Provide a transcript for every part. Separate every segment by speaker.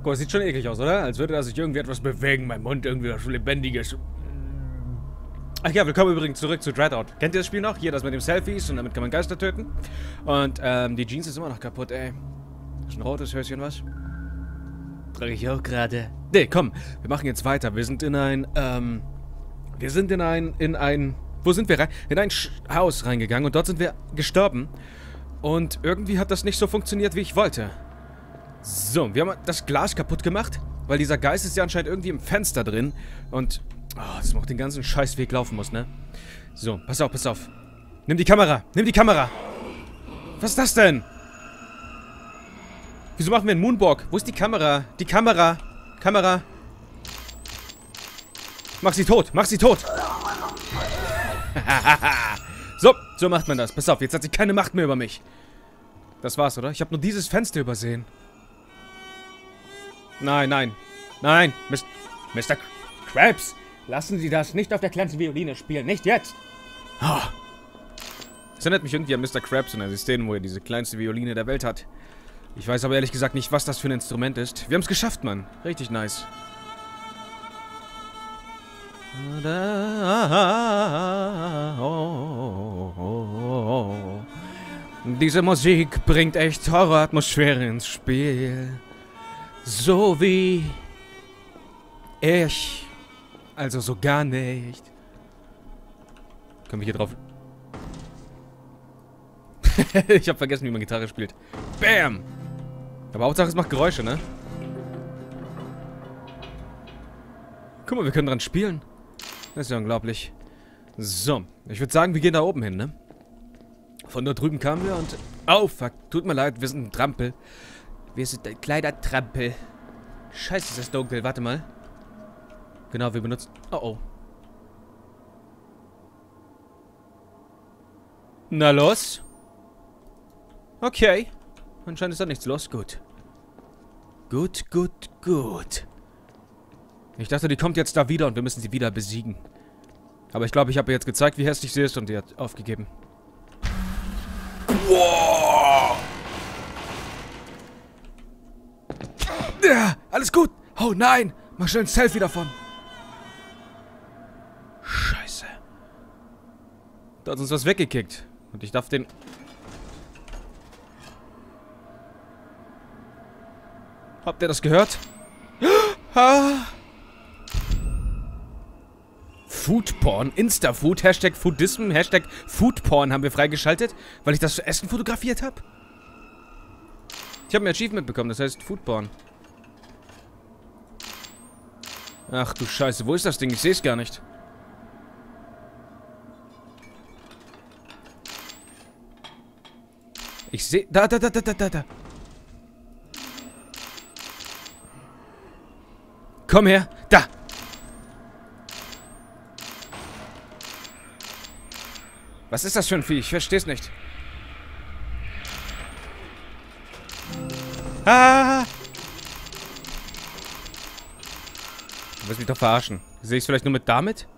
Speaker 1: Guck mal, sieht schon eklig aus, oder? Als würde da sich irgendwie etwas bewegen. Mein Mund irgendwie was Lebendiges. Ach ja, willkommen übrigens zurück zu Dreadout. Kennt ihr das Spiel noch? Hier, das mit dem Selfies und damit kann man Geister töten. Und, ähm, die Jeans ist immer noch kaputt, ey. Ist ein rotes Höschen was? Trage ich auch gerade. Nee, komm, wir machen jetzt weiter. Wir sind in ein, ähm, wir sind in ein, in ein, wo sind wir rein? In ein Sch Haus reingegangen und dort sind wir gestorben. Und irgendwie hat das nicht so funktioniert, wie ich wollte. So, wir haben das Glas kaputt gemacht, weil dieser Geist ist ja anscheinend irgendwie im Fenster drin. Und Oh, dass man auch den ganzen Scheißweg laufen muss, ne? So, pass auf, pass auf. Nimm die Kamera, nimm die Kamera. Was ist das denn? Wieso machen wir einen Moonwalk? Wo ist die Kamera? Die Kamera. Kamera. Mach sie tot, mach sie tot. so, so macht man das. Pass auf, jetzt hat sie keine Macht mehr über mich. Das war's, oder? Ich habe nur dieses Fenster übersehen. Nein, nein. Nein, Mr. Krabs. Lassen Sie das nicht auf der kleinsten Violine spielen. Nicht jetzt! Oh. Das erinnert mich irgendwie an Mr. Krabs in der Szene, wo er diese kleinste Violine der Welt hat. Ich weiß aber ehrlich gesagt nicht, was das für ein Instrument ist. Wir haben es geschafft, Mann. Richtig nice. Diese Musik bringt echt Horroratmosphäre ins Spiel. So wie ich also so gar nicht. Können wir hier drauf... ich habe vergessen, wie man Gitarre spielt. Bam! Aber Hauptsache, es macht Geräusche, ne? Guck mal, wir können dran spielen. Das ist ja unglaublich. So, ich würde sagen, wir gehen da oben hin, ne? Von dort drüben kamen wir und... Oh, fuck. Tut mir leid, wir sind ein Trampel. Wir sind ein kleiner Trampel. Scheiße, ist das dunkel. Warte mal. Genau, wir benutzen... Oh, oh. Na los. Okay. Anscheinend ist da nichts los. Gut. Gut, gut, gut. Ich dachte, die kommt jetzt da wieder und wir müssen sie wieder besiegen. Aber ich glaube, ich habe ihr jetzt gezeigt, wie hässlich sie ist und die hat aufgegeben. Wow! Ja, alles gut. Oh nein, mach schnell ein Selfie davon. Da hat uns was weggekickt. Und ich darf den... Habt ihr das gehört? Ah. Foodporn, Instafood, Hashtag Foodism, Hashtag Foodporn haben wir freigeschaltet, weil ich das Essen fotografiert habe. Ich habe ein Achievement bekommen, das heißt Foodporn. Ach du Scheiße, wo ist das Ding? Ich sehe es gar nicht. Ich sehe... Da, da, da, da, da, da. Komm her. Da. Was ist das für ein Vieh? Ich verstehe es nicht. Ah! Wirst mich doch verarschen. Sehe ich es vielleicht nur mit damit?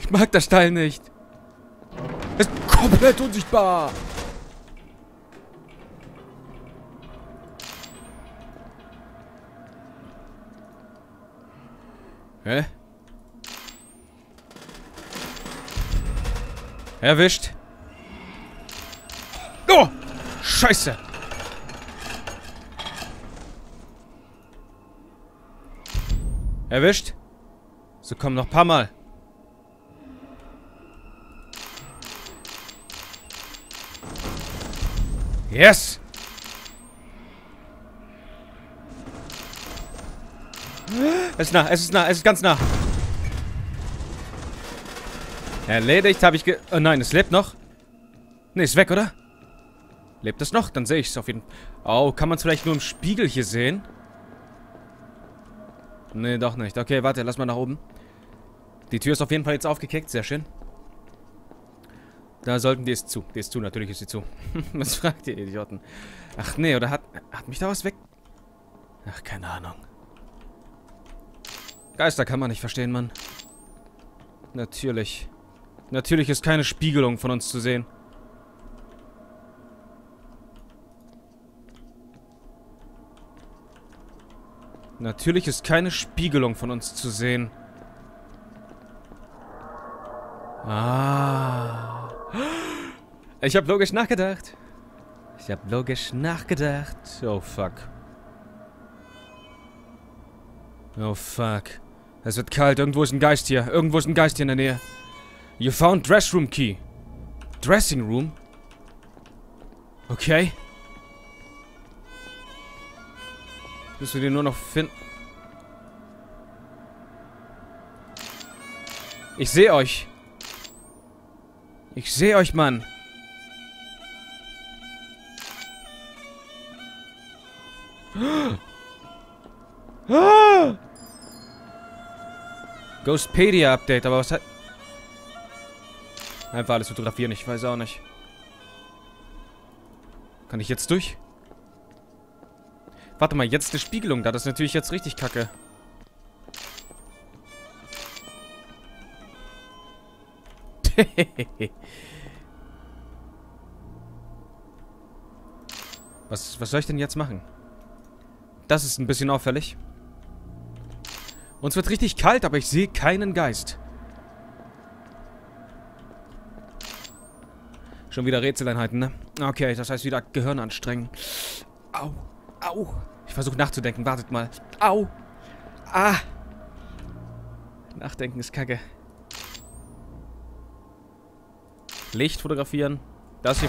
Speaker 1: Ich mag das Teil nicht. Es ist komplett unsichtbar. Hä? Erwischt. Oh! Scheiße! Erwischt. So, komm, noch ein paar Mal. Yes! Es ist nah, es ist nah, es ist ganz nah. Erledigt habe ich ge... Oh nein, es lebt noch. Ne, ist weg, oder? Lebt es noch? Dann sehe ich es auf jeden Fall. Oh, kann man es vielleicht nur im Spiegel hier sehen? Ne, doch nicht. Okay, warte, lass mal nach oben. Die Tür ist auf jeden Fall jetzt aufgekickt. Sehr schön. Da sollten die ist zu. Die ist zu, natürlich ist sie zu. was fragt ihr, Idioten? Ach nee, oder hat, hat mich da was weg... Ach, keine Ahnung. Geister kann man nicht verstehen, Mann. Natürlich. Natürlich ist keine Spiegelung von uns zu sehen. Natürlich ist keine Spiegelung von uns zu sehen. Ah. Ich habe logisch nachgedacht. Ich habe logisch nachgedacht. Oh, fuck. Oh, fuck. Es wird kalt. Irgendwo ist ein Geist hier. Irgendwo ist ein Geist hier in der Nähe. You found Dressroom Key. Dressing Room? Okay. Müssen wir den nur noch finden. Ich sehe euch. Ich sehe euch, Mann. Ghostpedia Update, aber was hat... Einfach alles fotografieren, ich weiß auch nicht. Kann ich jetzt durch? Warte mal, jetzt eine Spiegelung da. Das ist natürlich jetzt richtig kacke. was, was soll ich denn jetzt machen? Das ist ein bisschen auffällig. Uns wird richtig kalt, aber ich sehe keinen Geist. Schon wieder Rätseleinheiten, ne? Okay, das heißt wieder Gehirn anstrengen. Au, au. Ich versuche nachzudenken. Wartet mal. Au. Ah. Nachdenken ist kacke. Licht fotografieren. Das hier.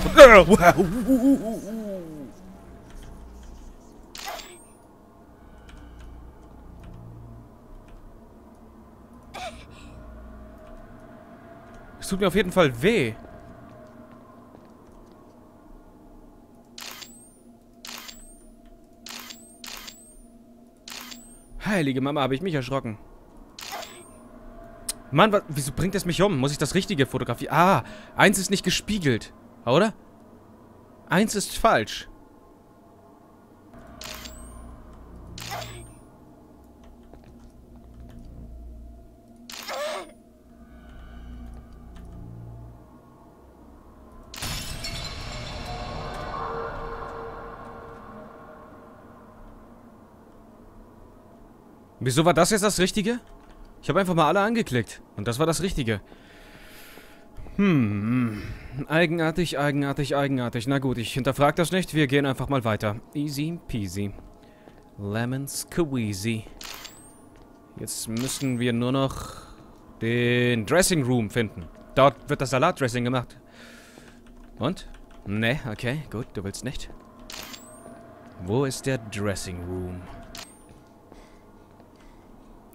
Speaker 1: Es tut mir auf jeden Fall weh. Heilige Mama, habe ich mich erschrocken. Mann, was, wieso bringt es mich um? Muss ich das Richtige fotografieren? Ah, eins ist nicht gespiegelt. Oder? Eins ist falsch. Wieso war das jetzt das Richtige? Ich habe einfach mal alle angeklickt. Und das war das Richtige. Hm. Eigenartig, eigenartig, eigenartig. Na gut, ich hinterfrage das nicht. Wir gehen einfach mal weiter. Easy peasy. Lemon squeezy. Jetzt müssen wir nur noch den Dressing Room finden. Dort wird das Salatdressing gemacht. Und? Ne, okay, gut, du willst nicht. Wo ist der Dressing Room?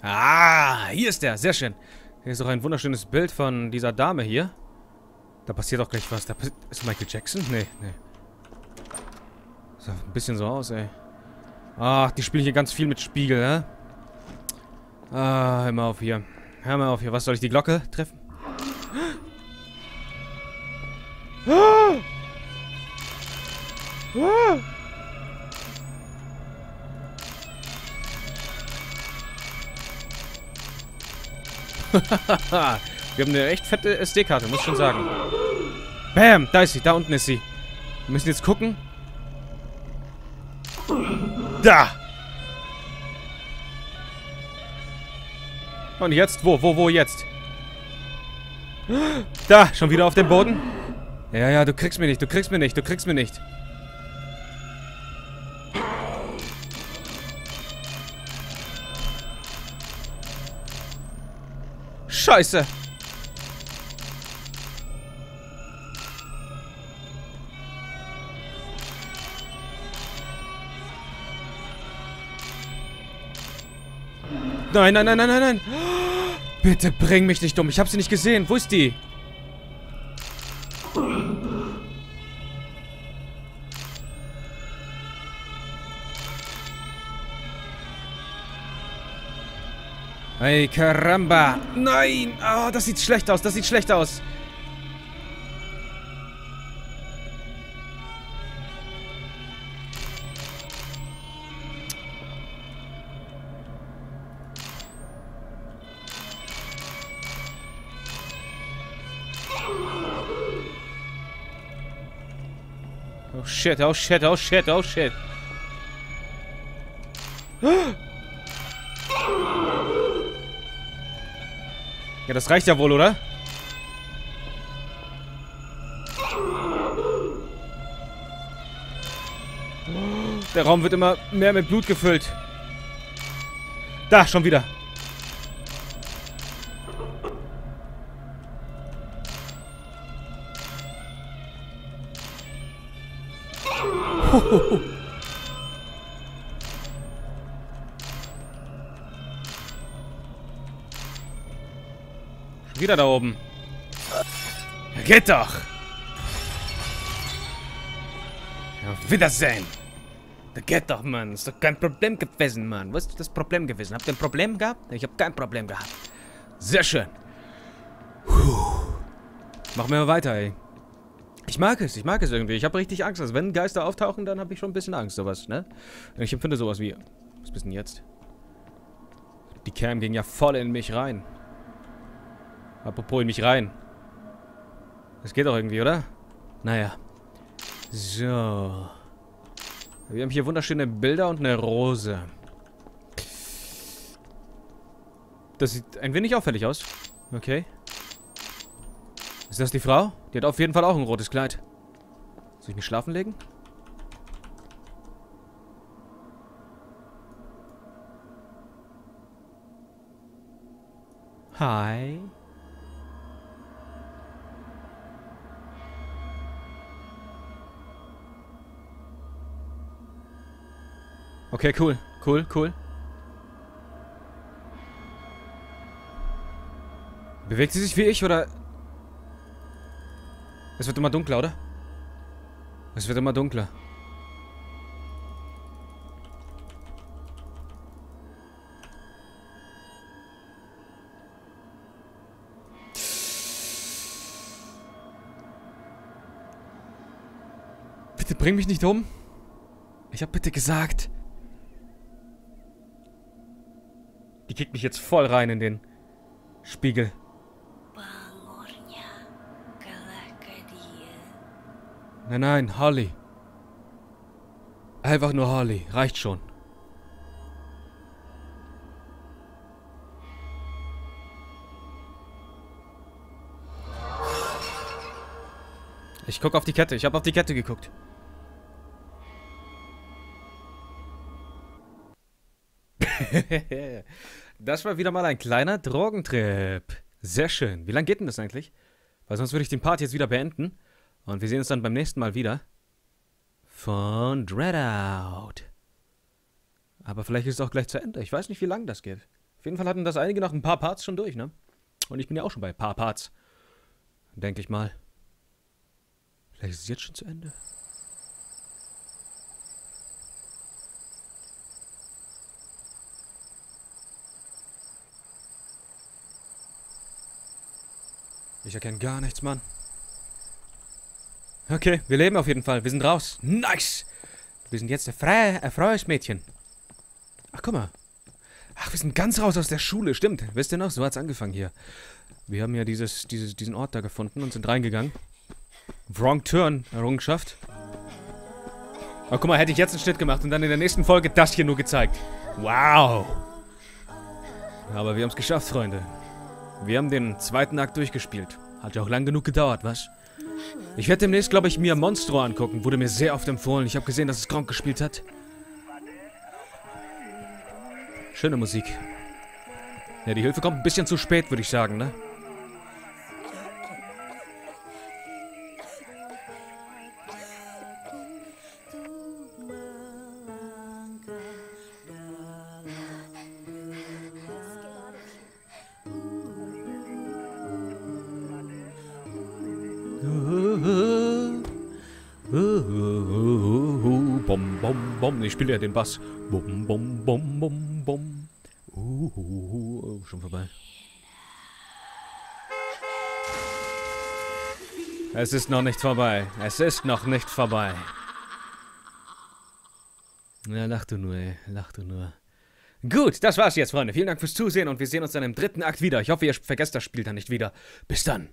Speaker 1: Ah, hier ist der. Sehr schön. Hier ist auch ein wunderschönes Bild von dieser Dame hier. Da passiert auch gleich was. Da ist Michael Jackson? Nee, nee. Sah ein bisschen so aus, ey. Ach, die spielen hier ganz viel mit Spiegel, ne? Ah, hör mal auf hier. Hör mal auf hier. Was soll ich die Glocke treffen? Ah! Ah! Wir haben eine echt fette SD-Karte, muss ich schon sagen. Bam, da ist sie, da unten ist sie. Wir müssen jetzt gucken. Da! Und jetzt? Wo, wo, wo jetzt? Da, schon wieder auf dem Boden? Ja, ja, du kriegst mich nicht, du kriegst mich nicht, du kriegst mich nicht. Scheiße. Nein, nein, nein, nein, nein, nein. Bitte bring mich nicht um. Ich habe sie nicht gesehen. Wo ist die? Ey, Karamba. Nein. Oh, das sieht schlecht aus. Das sieht schlecht aus. Oh shit, oh shit, oh shit, oh shit. Das reicht ja wohl, oder? Der Raum wird immer mehr mit Blut gefüllt. Da, schon wieder. Wieder da oben. Geht doch. Auf Wiedersehen. Da geht doch, Mann. Ist doch kein Problem gewesen, Mann. Was ist das Problem gewesen? Habt ihr ein Problem gehabt? Ich habe kein Problem gehabt. Sehr schön. Machen wir mal weiter, ey. Ich mag es, ich mag es irgendwie. Ich habe richtig Angst. Also wenn Geister auftauchen, dann habe ich schon ein bisschen Angst, sowas, ne? Ich empfinde sowas wie... Was bist denn jetzt? Die Cam ging ja voll in mich rein. Apropos in mich rein. Das geht doch irgendwie, oder? Naja. So. Wir haben hier wunderschöne Bilder und eine Rose. Das sieht ein wenig auffällig aus. Okay. Ist das die Frau? Die hat auf jeden Fall auch ein rotes Kleid. Soll ich mich schlafen legen? Hi. Okay, cool. Cool, cool. Bewegt sie sich wie ich, oder... Es wird immer dunkler, oder? Es wird immer dunkler. Bitte bring mich nicht um. Ich hab bitte gesagt. Kickt mich jetzt voll rein in den Spiegel. Nein, nein, Holly. Einfach nur Holly. Reicht schon. Ich guck auf die Kette. Ich habe auf die Kette geguckt. das war wieder mal ein kleiner Drogentrip. Sehr schön. Wie lange geht denn das eigentlich? Weil sonst würde ich den Part jetzt wieder beenden. Und wir sehen uns dann beim nächsten Mal wieder. Von Dreadout. Aber vielleicht ist es auch gleich zu Ende. Ich weiß nicht, wie lange das geht. Auf jeden Fall hatten das einige noch ein paar Parts schon durch, ne? Und ich bin ja auch schon bei ein paar Parts. Denke ich mal. Vielleicht ist es jetzt schon zu Ende. Ich erkenne gar nichts, Mann. Okay, wir leben auf jeden Fall. Wir sind raus. Nice! Wir sind jetzt ein, frei, ein freies Mädchen. Ach, guck mal. Ach, wir sind ganz raus aus der Schule. Stimmt. Wisst ihr noch? So hat's angefangen hier. Wir haben ja dieses, dieses, diesen Ort da gefunden und sind reingegangen. Wrong Turn, Errungenschaft. Aber guck mal, hätte ich jetzt einen Schnitt gemacht und dann in der nächsten Folge das hier nur gezeigt. Wow! Aber wir haben es geschafft, Freunde. Wir haben den zweiten Akt durchgespielt. Hat ja auch lang genug gedauert, was? Ich werde demnächst, glaube ich, mir Monstro angucken. Wurde mir sehr oft empfohlen. Ich habe gesehen, dass es Gronk gespielt hat. Schöne Musik. Ja, die Hilfe kommt ein bisschen zu spät, würde ich sagen, ne? Bom, bom. Ich spiele ja den Bass. Bom, bom, bom, bom, bom. Uh, uh, uh, schon vorbei. Es ist noch nicht vorbei. Es ist noch nicht vorbei. Ja, lach du nur, ey. Lach du nur. Gut, das war's jetzt, Freunde. Vielen Dank fürs Zusehen und wir sehen uns dann im dritten Akt wieder. Ich hoffe, ihr vergesst das Spiel dann nicht wieder. Bis dann.